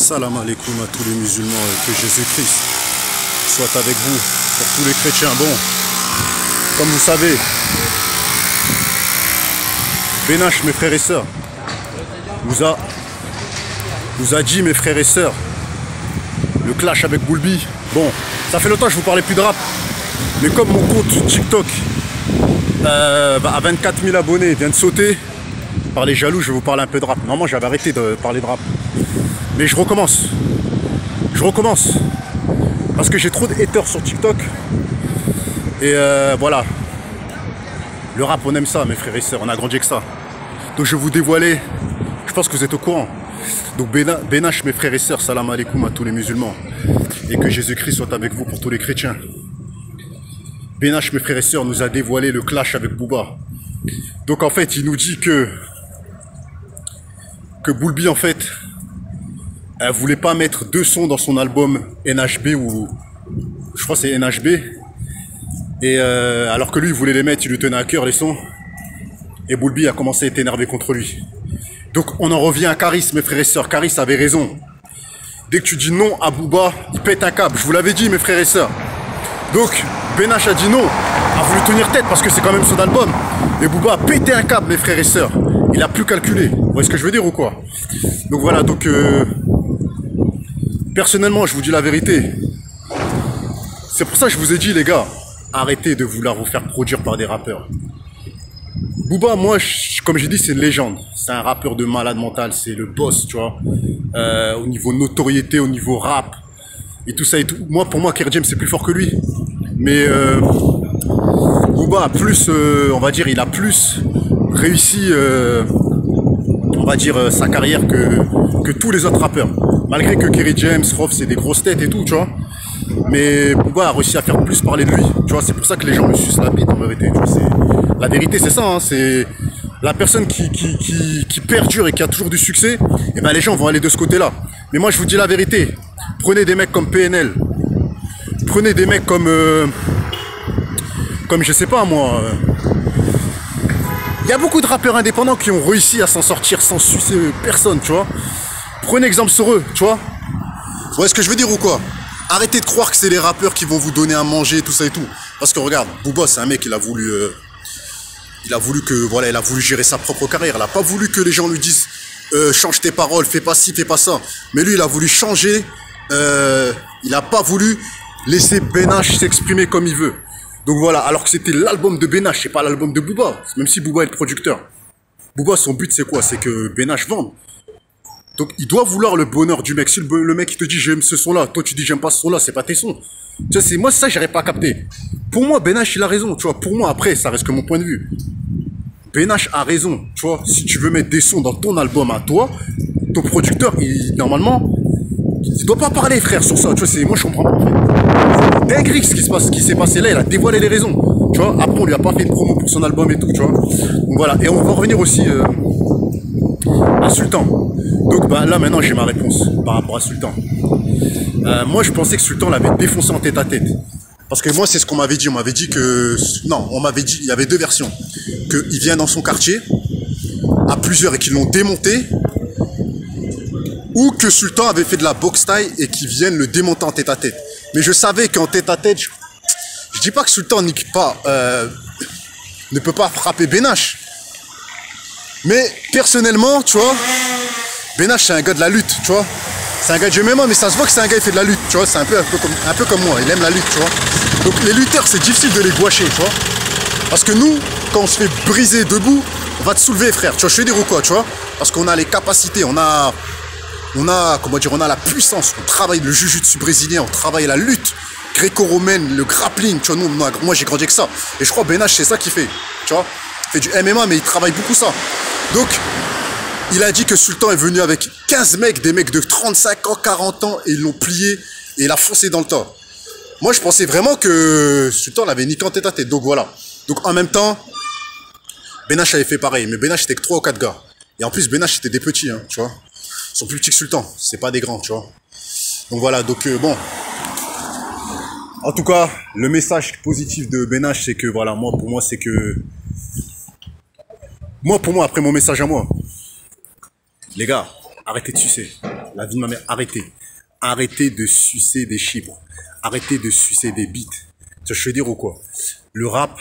Salam alaikum à tous les musulmans et que Jésus-Christ soit avec vous. Pour tous les chrétiens, bon, comme vous savez, Benache, mes frères et sœurs, vous a, vous a dit, mes frères et sœurs, le clash avec Boulbi. Bon, ça fait longtemps que je vous parlais plus de rap, mais comme mon compte TikTok euh, bah, à 24 000 abonnés vient de sauter, par les jaloux, je vais vous parler un peu de rap. Normalement, j'avais arrêté de parler de rap. Mais je recommence. Je recommence. Parce que j'ai trop de haters sur TikTok. Et euh, voilà. Le rap, on aime ça, mes frères et sœurs. On a grandi avec ça. Donc je vais vous dévoiler. Je pense que vous êtes au courant. Donc Benache, mes frères et sœurs, salam alaikum à tous les musulmans. Et que Jésus-Christ soit avec vous pour tous les chrétiens. Benache, mes frères et sœurs, nous a dévoilé le clash avec Booba. Donc en fait, il nous dit que que Boulby en fait elle voulait pas mettre deux sons dans son album NHB ou je crois c'est NHB et euh, alors que lui il voulait les mettre il lui tenait à cœur les sons. Et Boulby a commencé à être énervé contre lui. Donc on en revient à Caris mes frères et sœurs. Caris avait raison. Dès que tu dis non à Booba il pète un câble. Je vous l'avais dit mes frères et sœurs. Donc Benache a dit non a voulu tenir tête parce que c'est quand même son album. Et Booba a pété un câble mes frères et sœurs. Il a plus calculé. Vous voyez ce que je veux dire ou quoi? Donc voilà, donc euh, personnellement, je vous dis la vérité. C'est pour ça que je vous ai dit, les gars, arrêtez de vouloir vous faire produire par des rappeurs. Booba, moi, comme j'ai dit, c'est une légende. C'est un rappeur de malade mental, c'est le boss, tu vois. Euh, au niveau notoriété, au niveau rap, et tout ça et tout. Moi, pour moi, Kerr James, c'est plus fort que lui. Mais euh, Booba a plus, euh, on va dire, il a plus réussi, on va dire, sa carrière que tous les autres rappeurs. Malgré que Kerry James, Roth, c'est des grosses têtes et tout, tu vois. Mais Booba a réussi à faire plus parler de lui, tu vois. C'est pour ça que les gens me sucent la bite en vérité, tu vois. La vérité, c'est ça, hein, c'est la personne qui, perdure et qui a toujours du succès, et eh ben les gens vont aller de ce côté-là. Mais moi, je vous dis la vérité. Prenez des mecs comme PNL. Prenez des mecs comme... Euh, comme, je sais pas moi... Il y a beaucoup de rappeurs indépendants qui ont réussi à s'en sortir sans sucer personne, tu vois. Prenez exemple sur eux, tu vois. Vous voyez ce que je veux dire ou quoi? Arrêtez de croire que c'est les rappeurs qui vont vous donner à manger, tout ça et tout. Parce que regarde, Booba, c'est un mec, il a voulu... Euh, il a voulu que... Voilà, il a voulu gérer sa propre carrière. Il a pas voulu que les gens lui disent euh, change tes paroles, fais pas ci, fais pas ça. Mais lui, il a voulu changer. Euh, il a pas voulu laisser Benache s'exprimer comme il veut. Donc voilà, alors que c'était l'album de Benache, c'est pas l'album de Booba, même si Booba est le producteur. Booba, son but c'est quoi? C'est que Benache vende. Donc il doit vouloir le bonheur du mec. Si le, mec il te dit j'aime ce son-là, toi tu dis j'aime pas ce son-là, c'est pas tes sons. Tu vois, c'est moi ça j'aurais pas capté. Pour moi, Benache il a raison, tu vois. Pour moi, après, ça reste que mon point de vue. Benache a raison, tu vois. Si tu veux mettre des sons dans ton album à toi, ton producteur, il, normalement, il doit pas parler, frère, sur ça. Tu vois, c'est, moi, je comprends pas, en ce qui se passe, qui s'est passé là, il a dévoilé les raisons. Tu vois, après, on lui a pas fait une promo pour son album et tout, tu vois. Donc voilà. Et on va revenir aussi, euh, à Sultan. Donc, bah, là, maintenant, j'ai ma réponse par rapport à Sultan. Euh, moi, je pensais que Sultan l'avait défoncé en tête à tête. Parce que moi, c'est ce qu'on m'avait dit. On m'avait dit que, non, on m'avait dit, il y avait deux versions. Qu'il vient dans son quartier, à plusieurs, et qu'ils l'ont démonté, ou que Sultan avait fait de la boxe taille et qu'il vienne le démonter en tête à tête. Mais je savais qu'en tête à tête, je, je, dis pas que Sultan nique pas, euh, ne peut pas frapper Benache. Mais personnellement, tu vois, Benache c'est un gars de la lutte, tu vois. C'est un gars de MMA, mais ça se voit que c'est un gars qui fait de la lutte, tu vois. C'est un peu, comme, moi, il aime la lutte, tu vois. Donc les lutteurs, c'est difficile de les gouacher, tu vois. Parce que nous, quand on se fait briser debout, on va te soulever, frère. Tu vois, je dire ou quoi, tu vois Parce qu'on a les capacités, on a, on a, comment dire, on a la puissance. On travaille le jujutsu brésilien, on travaille la lutte gréco-romaine, le grappling. Tu vois, nous, moi, j'ai grandi avec ça. Et je crois Benache, c'est ça qu'il fait. Tu vois Il fait du MMA, mais il travaille beaucoup ça. Donc, il a dit que Sultan est venu avec 15 mecs, des mecs de 35 ans, 40 ans, et ils l'ont plié et il a foncé dans le tas. Moi, je pensais vraiment que Sultan l'avait niqué en tête. Donc voilà. Donc en même temps, Benache avait fait pareil. Mais Benache, c'était que 3 ou 4 gars. Et en plus, Benache, c'était des petits, hein, tu vois. Ils sont plus petits que Sultan. C'est pas des grands, tu vois. Donc voilà. Donc euh, bon. En tout cas, le message positif de Benache, c'est que voilà, moi, pour moi, c'est que. Moi, pour moi, après mon message à moi, les gars, arrêtez de sucer. la vie de ma mère, arrêtez. Arrêtez de sucer des chibres. Arrêtez de sucer des beats. Ça, je veux dire ou quoi? Le rap,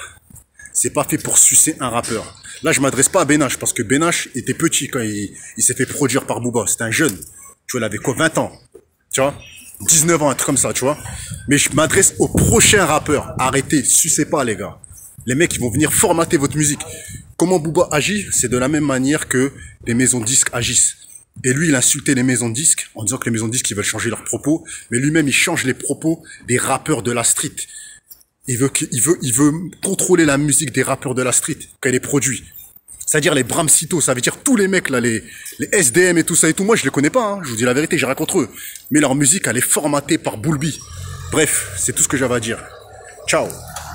c'est pas fait pour sucer un rappeur. Là, je m'adresse pas à Benache parce que Benache était petit quand il, s'est fait produire par Booba. C'était un jeune. Tu vois, il avait quoi 20 ans. Tu vois? 19 ans, un truc comme ça, tu vois? Mais je m'adresse aux prochains rappeurs. Arrêtez, sucez pas, les gars. Les mecs, ils vont venir formater votre musique. Comment Booba agit C'est de la même manière que les maisons disques agissent. Et lui, il insultait les maisons disques en disant que les maisons disques, ils veulent changer leurs propos. Mais lui-même, il change les propos des rappeurs de la street. Il veut, il veut, il veut contrôler la musique des rappeurs de la street quand elle est produite. C'est-à-dire les Bramsito, ça veut dire tous les mecs là, les, les SDM et tout ça et tout. Moi, je les connais pas, hein. je vous dis la vérité, j'ai rien contre eux. Mais leur musique, elle est formatée par Boulby. Bref, c'est tout ce que j'avais à dire. Ciao